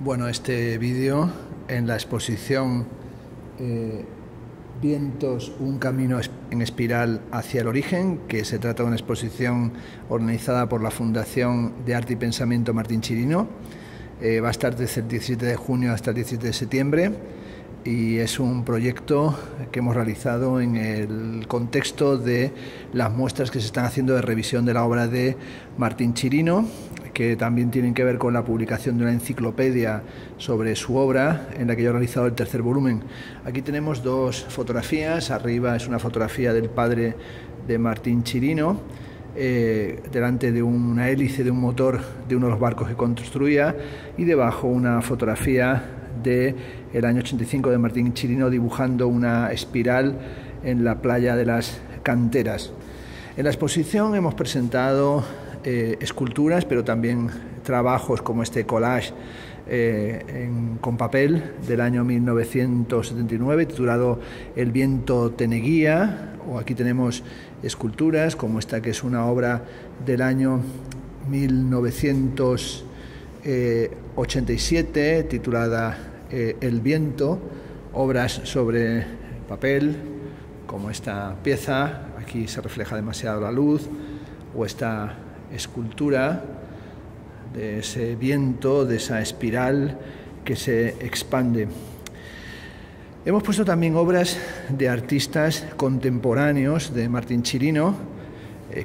Bueno, este vídeo en la exposición eh, Vientos, un camino en espiral hacia el origen, que se trata de una exposición organizada por la Fundación de Arte y Pensamiento Martín Chirino. Eh, va a estar desde el 17 de junio hasta el 17 de septiembre y es un proyecto que hemos realizado en el contexto de las muestras que se están haciendo de revisión de la obra de Martín Chirino, que también tienen que ver con la publicación de una enciclopedia sobre su obra, en la que yo he realizado el tercer volumen. Aquí tenemos dos fotografías. Arriba es una fotografía del padre de Martín Chirino, eh, delante de una hélice de un motor de uno de los barcos que construía, y debajo una fotografía del el año 85 de Martín Chirino dibujando una espiral en la playa de las canteras. En la exposición hemos presentado eh, esculturas, pero también trabajos como este collage eh, con papel del año 1979 titulado El viento teneguía, o aquí tenemos esculturas como esta que es una obra del año 1987 titulada eh, El viento, obras sobre papel como esta pieza, aquí se refleja demasiado la luz, o esta escultura de ese viento, de esa espiral que se expande. Hemos puesto también obras de artistas contemporáneos de Martín Chirino,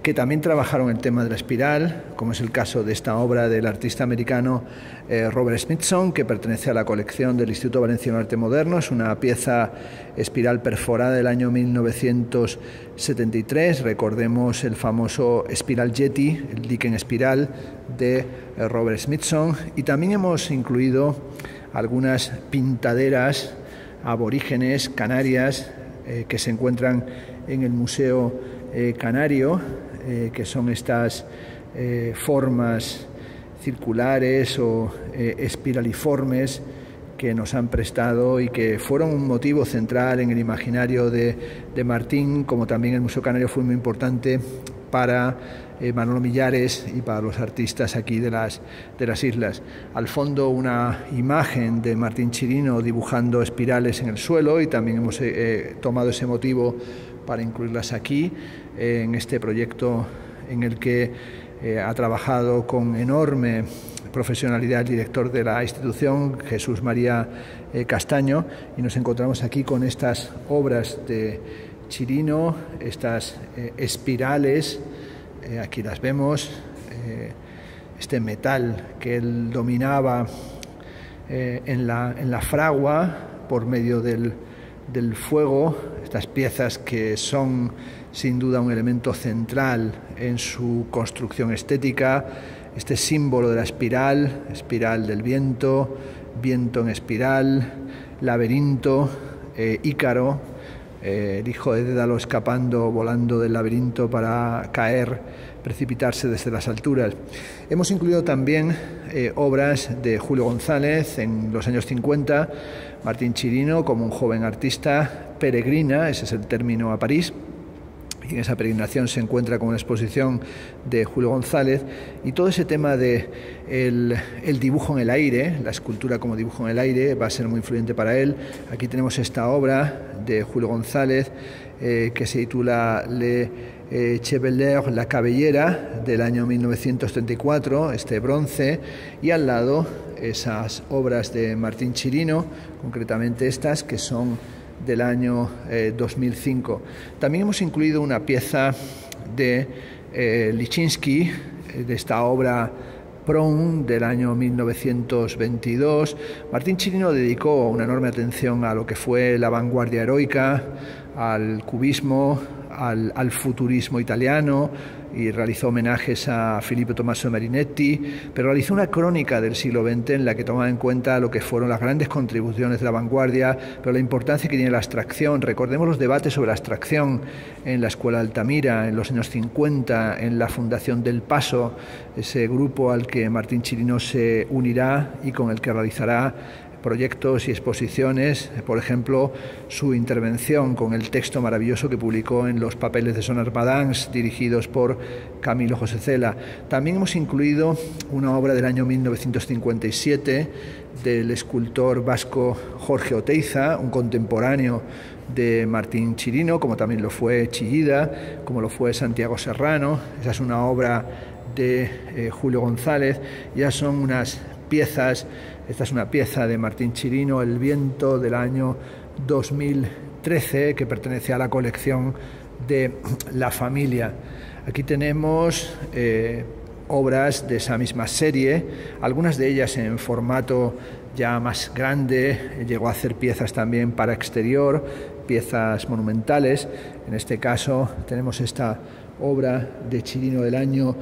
que también trabajaron el tema de la espiral, como es el caso de esta obra del artista americano eh, Robert Smithson, que pertenece a la colección del Instituto Valenciano de Arte Moderno. Es una pieza espiral perforada del año 1973. Recordemos el famoso Espiral Jetty, el dique en espiral de eh, Robert Smithson. Y también hemos incluido algunas pintaderas aborígenes canarias que se encuentran en el Museo eh, canario, eh, que son estas eh, formas circulares o espiraliformes que nos han prestado y que fueron un motivo central en el imaginario de, de Martín, como también el Museo Canario fue muy importante para Manolo Millares y para los artistas aquí de las, de las islas. Al fondo una imagen de Martín Chirino dibujando espirales en el suelo y también hemos tomado ese motivo para incluirlas aquí en este proyecto en el que eh, ha trabajado con enorme profesionalidad el director de la institución, Jesús María eh, Castaño, y nos encontramos aquí con estas obras de Chirino, estas eh, espirales, aquí las vemos, este metal que él dominaba en la, en, la, fragua por medio del, del fuego, estas piezas que son sin duda un elemento central en su construcción estética, este símbolo de la espiral, espiral del viento, viento en espiral, laberinto, eh, Ícaro, eh, el hijo de Dédalo escapando, volando del laberinto para caer, precipitarse desde las alturas. Hemos incluido también eh, obras de Julio González en los años 50, Martín Chirino como un joven artista, peregrina, ese es el término a París, y en esa peregrinación se encuentra con una exposición de Julio González y todo ese tema de el, dibujo en el aire, la escultura como dibujo en el aire, va a ser muy influyente para él. Aquí tenemos esta obra de Julio González eh, que se titula Le eh, la cabellera, del año 1934, este bronce, y al lado esas obras de Martín Chirino, concretamente estas que son del año 2005. Eh, También hemos incluido una pieza de eh, Lichinsky, eh, de esta obra Prom del año 1922. Martín Chirino dedicó una enorme atención a lo que fue la vanguardia heroica, al cubismo, al, futurismo italiano y realizó homenajes a Filippo Tommaso Marinetti, pero realizó una crónica del siglo XX en la que tomaba en cuenta lo que fueron las grandes contribuciones de la vanguardia, pero la importancia que tiene la abstracción. Recordemos los debates sobre la abstracción en la Escuela Altamira en los años 50, en la Fundación del Paso, ese grupo al que Martín Chirino se unirá y con el que realizará proyectos y exposiciones, por ejemplo, su intervención con el texto maravilloso que publicó en Los papeles de Sonar Madans, dirigidos por Camilo José Cela. También hemos incluido una obra del año 1957 del escultor vasco Jorge Oteiza, un contemporáneo de Martín Chirino, como también lo fue Chillida, como lo fue Santiago Serrano. Esa es una obra de eh, Julio González. Ya son unas piezas, esta es una pieza de Martín Chirino, El viento del año 2013, que pertenece a la colección de La Familia. Aquí tenemos eh, obras de esa misma serie, algunas de ellas en formato ya más grande, llegó a hacer piezas también para exterior, piezas monumentales. En este caso tenemos esta obra de Chirino del año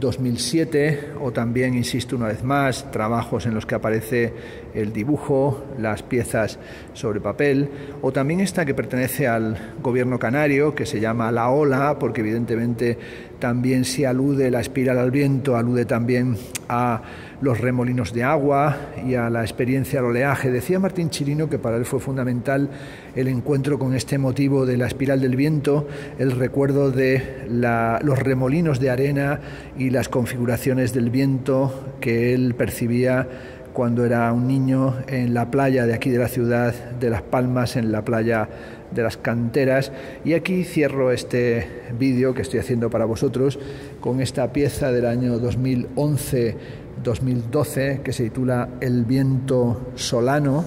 2007 o también, insisto una vez más, trabajos en los que aparece el dibujo, las piezas sobre papel o también esta que pertenece al gobierno canario que se llama La Ola porque evidentemente también se alude la espiral al viento, alude también a los remolinos de agua y a la experiencia al oleaje. Decía Martín Chirino que para él fue fundamental el encuentro con este motivo de la espiral del viento, el recuerdo de los remolinos de arena y las configuraciones del viento que él percibía cuando era un niño en la playa de aquí de la ciudad de Las Palmas, en la playa de las canteras. Y aquí cierro este vídeo que estoy haciendo para vosotros con esta pieza del año 2011-2012 que se titula El viento solano,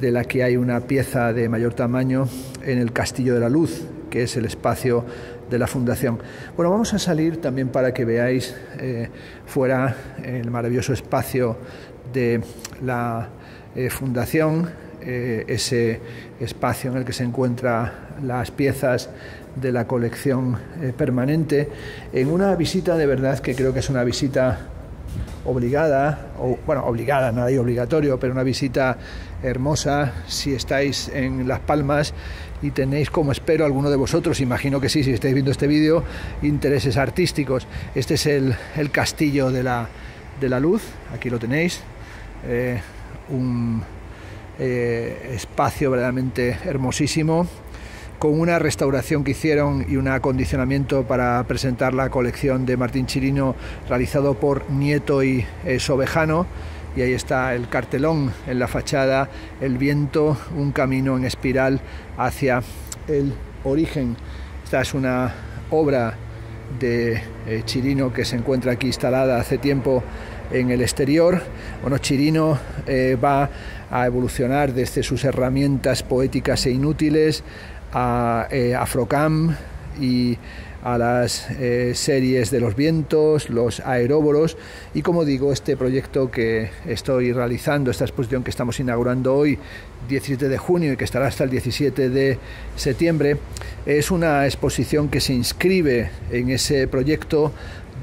de la que hay una pieza de mayor tamaño en el Castillo de la Luz, que es el espacio de la fundación. Bueno, vamos a salir también para que veáis eh, fuera el maravilloso espacio de la eh, fundación, eh, ese espacio en el que se encuentran las piezas de la colección permanente, en una visita de verdad que creo que es una visita obligada, o bueno, obligada, nada y obligatorio, pero una visita hermosa si estáis en Las Palmas y tenéis, como espero, alguno de vosotros, imagino que sí, si estáis viendo este vídeo, intereses artísticos. Este es el, castillo de la, de la, luz, aquí lo tenéis, eh, un eh, espacio verdaderamente hermosísimo con una restauración que hicieron y un acondicionamiento para presentar la colección de Martín Chirino realizado por Nieto y eh, Sobejano y ahí está el cartelón en la fachada, el viento, un camino en espiral hacia el origen. Esta es una obra de eh, Chirino que se encuentra aquí instalada hace tiempo en el exterior. Bueno, Chirino eh, va a evolucionar desde sus herramientas poéticas e inútiles a eh, Afrocam y a las eh, series de los vientos, los aeróboros y como digo, este proyecto que estoy realizando, esta exposición que estamos inaugurando hoy, 17 de junio y que estará hasta el 17 de septiembre, es una exposición que se inscribe en ese proyecto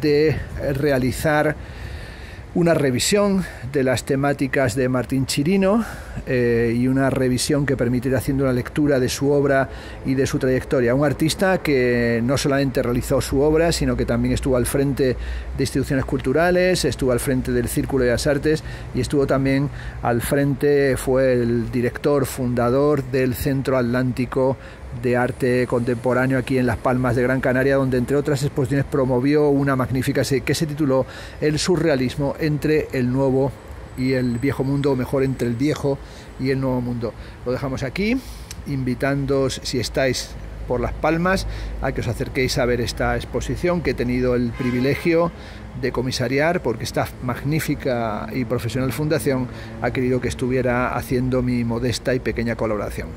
de realizar una revisión de las temáticas de Martín Chirino eh, y una revisión que permitirá haciendo una lectura de su obra y de su trayectoria. Un artista que no solamente realizó su obra, sino que también estuvo al frente de instituciones culturales, estuvo al frente del Círculo de las Artes y estuvo también al frente, fue el director fundador del Centro Atlántico de arte contemporáneo aquí en Las Palmas de Gran Canaria, donde entre otras exposiciones promovió una magnífica que se tituló El surrealismo entre el nuevo y el viejo mundo, o mejor entre el viejo y el nuevo mundo. Lo dejamos aquí, invitándoos si estáis por Las Palmas a que os acerquéis a ver esta exposición que he tenido el privilegio de comisariar porque esta magnífica y profesional fundación ha querido que estuviera haciendo mi modesta y pequeña colaboración.